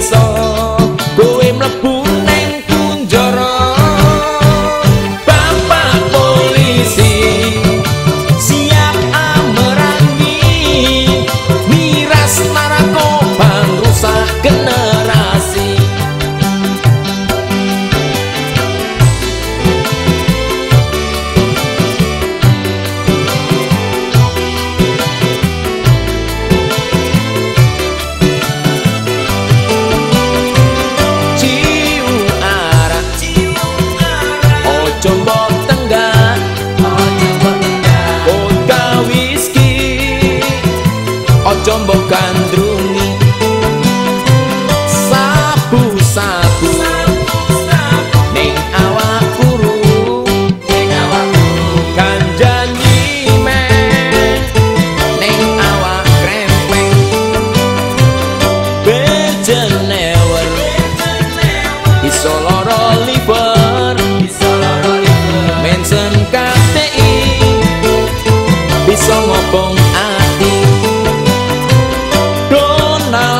song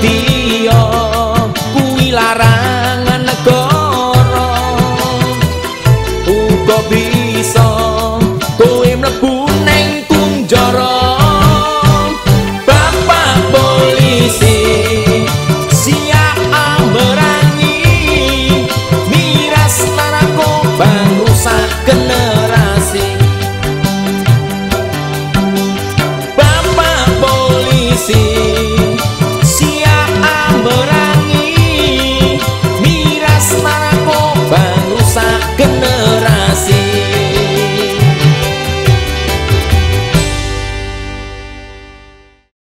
setia kuwi larang